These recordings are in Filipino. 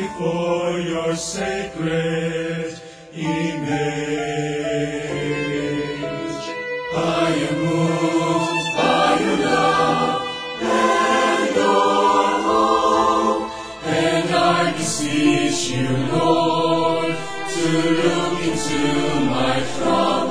before your sacred image. I am moved by your love and your hope, and I beseech you, Lord, to look into my trouble.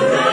Israel.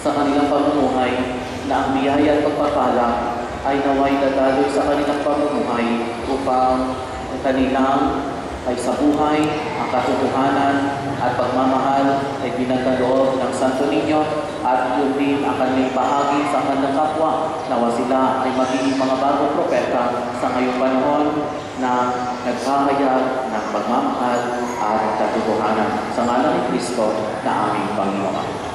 sa kanilang pamumuhay na ang biyaya at pagpapala ay naway dadalo sa kanilang pamumuhay upang ang kanilang ay sa buhay, ang katotohanan at pagmamahal ay pinagkaloob ng Santo Niño at yun din ang kanilang bahagi sa kanilang kapwa nawa sila ay maging mga bagong propeta sa ngayong panahon na nagkahayag ng pagmamahal at katotohanan sa ngalan ni Kristo na aming Panginoon.